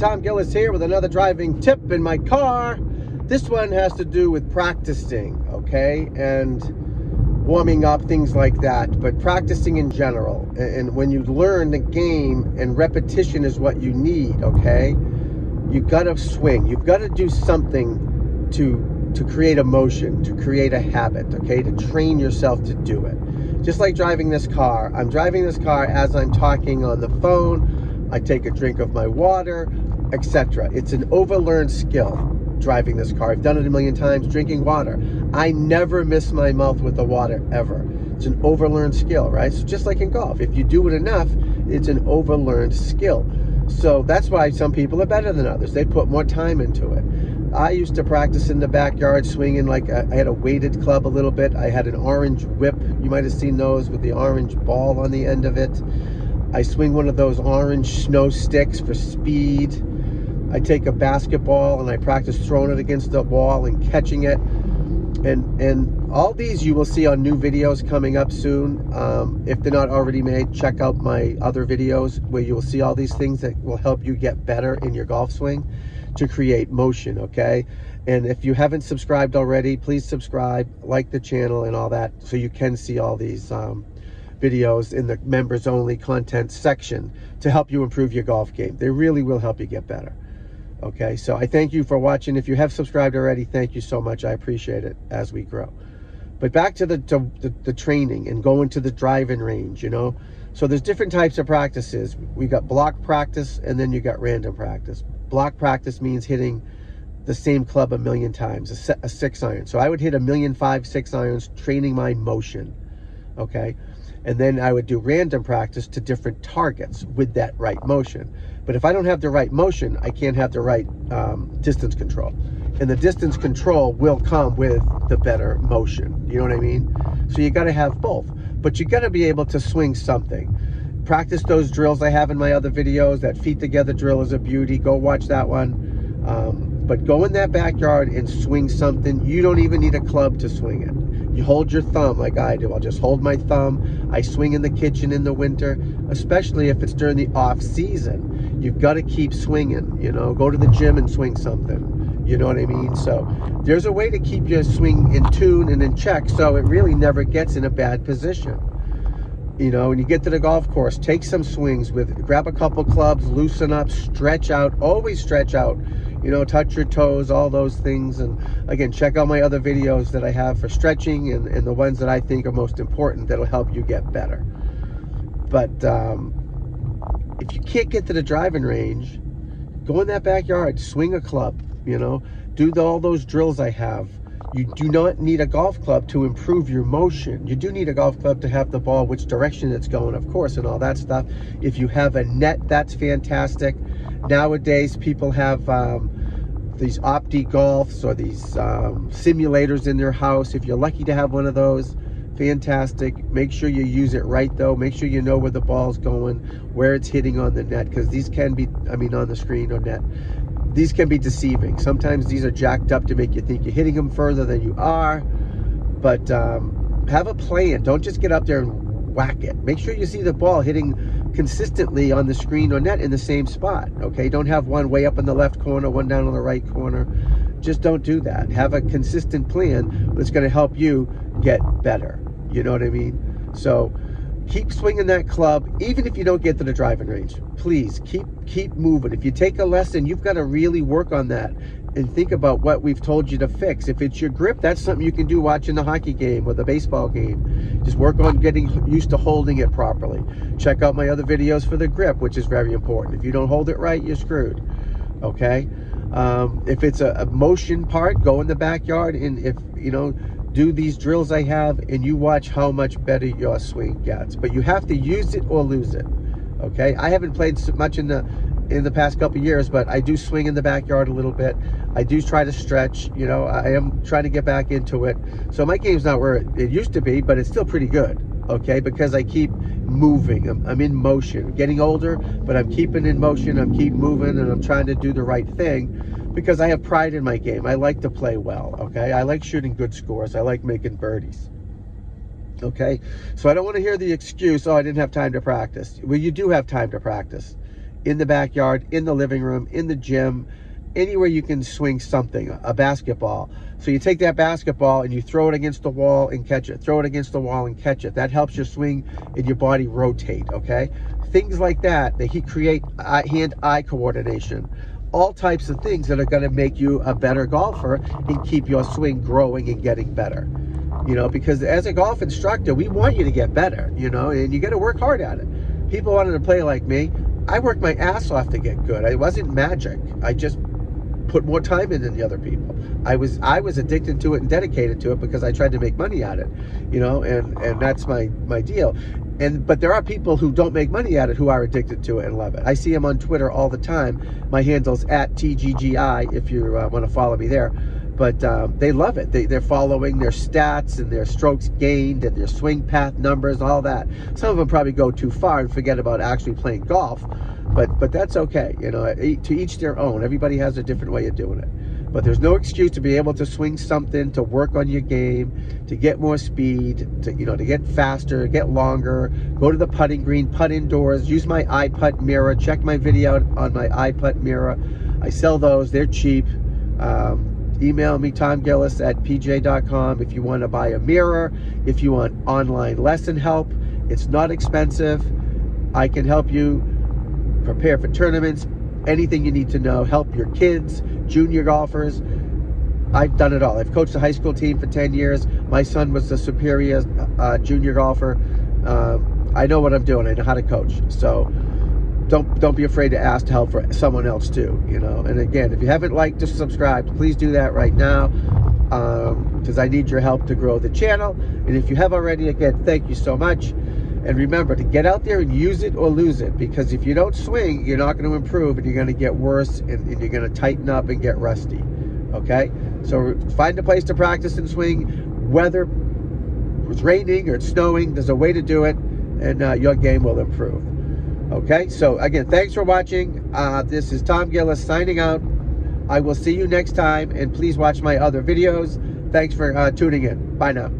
Tom Gillis here with another driving tip in my car. This one has to do with practicing, okay? And warming up, things like that, but practicing in general. And when you learn the game and repetition is what you need, okay? You gotta swing. You've gotta do something to to create a motion, to create a habit, okay? To train yourself to do it. Just like driving this car. I'm driving this car as I'm talking on the phone. I take a drink of my water, etc. It's an overlearned skill driving this car. I've done it a million times drinking water. I never miss my mouth with the water ever. It's an overlearned skill, right? So just like in golf, if you do it enough, it's an overlearned skill. So that's why some people are better than others. They put more time into it. I used to practice in the backyard swinging like a, I had a weighted club a little bit. I had an orange whip. You might have seen those with the orange ball on the end of it. I swing one of those orange snow sticks for speed. I take a basketball and I practice throwing it against the wall and catching it. And and all these you will see on new videos coming up soon. Um, if they're not already made, check out my other videos where you will see all these things that will help you get better in your golf swing to create motion, okay? And if you haven't subscribed already, please subscribe, like the channel and all that so you can see all these um, videos in the members only content section to help you improve your golf game. They really will help you get better. Okay, so I thank you for watching. If you have subscribed already, thank you so much. I appreciate it as we grow. But back to the, to the, the training and going to the driving range, you know. So there's different types of practices. We got block practice and then you got random practice. Block practice means hitting the same club a million times, a, a six iron. So I would hit a million five six irons, training my motion, okay? And then I would do random practice to different targets with that right motion. But if I don't have the right motion, I can't have the right um, distance control. And the distance control will come with the better motion. You know what I mean? So you got to have both. But you got to be able to swing something practice those drills I have in my other videos. That feet together drill is a beauty. Go watch that one. Um, but go in that backyard and swing something. You don't even need a club to swing it. You hold your thumb like I do. I'll just hold my thumb. I swing in the kitchen in the winter, especially if it's during the off season. You've got to keep swinging, you know, go to the gym and swing something. You know what I mean? So there's a way to keep your swing in tune and in check so it really never gets in a bad position you know, when you get to the golf course, take some swings with, grab a couple clubs, loosen up, stretch out, always stretch out, you know, touch your toes, all those things. And again, check out my other videos that I have for stretching and, and the ones that I think are most important that'll help you get better. But um, if you can't get to the driving range, go in that backyard, swing a club, you know, do the, all those drills I have you do not need a golf club to improve your motion. You do need a golf club to have the ball which direction it's going, of course, and all that stuff. If you have a net, that's fantastic. Nowadays, people have um, these Opti Golfs or these um, simulators in their house. If you're lucky to have one of those, fantastic. Make sure you use it right, though. Make sure you know where the ball's going, where it's hitting on the net, because these can be, I mean, on the screen or net these can be deceiving. Sometimes these are jacked up to make you think you're hitting them further than you are. But um, have a plan. Don't just get up there and whack it. Make sure you see the ball hitting consistently on the screen or net in the same spot. Okay, don't have one way up in the left corner, one down on the right corner. Just don't do that. Have a consistent plan that's going to help you get better. You know what I mean? So keep swinging that club, even if you don't get to the driving range. Please keep keep moving. If you take a lesson, you've got to really work on that and think about what we've told you to fix. If it's your grip, that's something you can do watching the hockey game or the baseball game. Just work on getting used to holding it properly. Check out my other videos for the grip, which is very important. If you don't hold it right, you're screwed. Okay? Um, if it's a, a motion part, go in the backyard and if, you know, do these drills I have and you watch how much better your swing gets. But you have to use it or lose it. Okay, I haven't played so much in the in the past couple years, but I do swing in the backyard a little bit. I do try to stretch. You know, I am trying to get back into it. So my game's not where it, used to be, but it's still pretty good. Okay, because I keep moving. I'm, I'm in motion. I'm getting older, but I'm keeping in motion. I'm keep moving, and I'm trying to do the right thing because I have pride in my game. I like to play well, okay? I like shooting good scores. I like making birdies. Okay? So I don't want to hear the excuse, oh, I didn't have time to practice. Well, you do have time to practice. In the backyard, in the living room, in the gym, anywhere you can swing something, a basketball. So you take that basketball and you throw it against the wall and catch it. Throw it against the wall and catch it. That helps your swing and your body rotate, okay? Things like that, they create uh, hand-eye coordination. All types of things that are gonna make you a better golfer and keep your swing growing and getting better. You know, because as a golf instructor, we want you to get better, you know, and you gotta work hard at it. People wanted to play like me. I worked my ass off to get good. It wasn't magic. I just put more time in than the other people. I was I was addicted to it and dedicated to it because I tried to make money at it, you know, and and that's my my deal. And but there are people who don't make money at it who are addicted to it and love it. I see them on Twitter all the time. My handle's at TGGI if you uh, want to follow me there. But um, they love it. They, they're following their stats and their strokes gained and their swing path numbers, all that. Some of them probably go too far and forget about actually playing golf but but that's okay you know to each their own everybody has a different way of doing it but there's no excuse to be able to swing something to work on your game to get more speed to you know to get faster get longer go to the putting green putt indoors use my iPutt mirror check my video on my iPutt mirror I sell those they're cheap um, email me tom gillis at pj.com if you want to buy a mirror if you want online lesson help it's not expensive I can help you prepare for tournaments, anything you need to know, help your kids, junior golfers. I've done it all. I've coached a high school team for 10 years. My son was a superior uh, junior golfer. Um, I know what I'm doing. I know how to coach. So don't don't be afraid to ask help for someone else too. You know. And again, if you haven't liked or subscribed, please do that right now because um, I need your help to grow the channel. And if you have already, again, thank you so much. And remember to get out there and use it or lose it because if you don't swing, you're not going to improve and you're going to get worse and, and you're going to tighten up and get rusty. Okay? So find a place to practice and swing. Whether it's raining or it's snowing, there's a way to do it and uh, your game will improve. Okay? So again, thanks for watching. Uh, this is Tom Gillis signing out. I will see you next time and please watch my other videos. Thanks for uh, tuning in. Bye now.